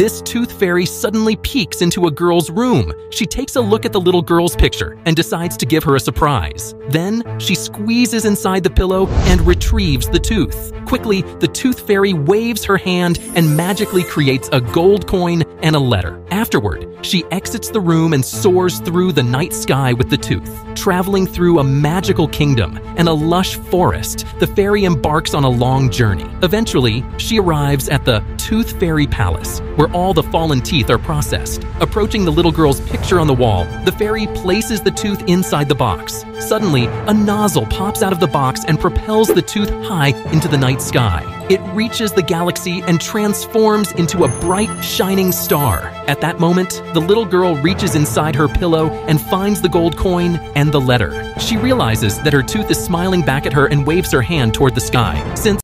this tooth fairy suddenly peeks into a girl's room. She takes a look at the little girl's picture and decides to give her a surprise. Then she squeezes inside the pillow and retrieves the tooth. Quickly, the tooth fairy waves her hand and magically creates a gold coin and a letter. Afterward, she exits the room and soars through the night sky with the tooth. Traveling through a magical kingdom and a lush forest, the fairy embarks on a long journey. Eventually, she arrives at the Tooth Fairy Palace, where all the fallen teeth are processed. Approaching the little girl's picture on the wall, the fairy places the tooth inside the box. Suddenly, a nozzle pops out of the box and propels the tooth high into the night sky. It reaches the galaxy and transforms into a bright, shining star. At that moment, the little girl reaches inside her pillow and finds the gold coin and the letter. She realizes that her tooth is smiling back at her and waves her hand toward the sky. Since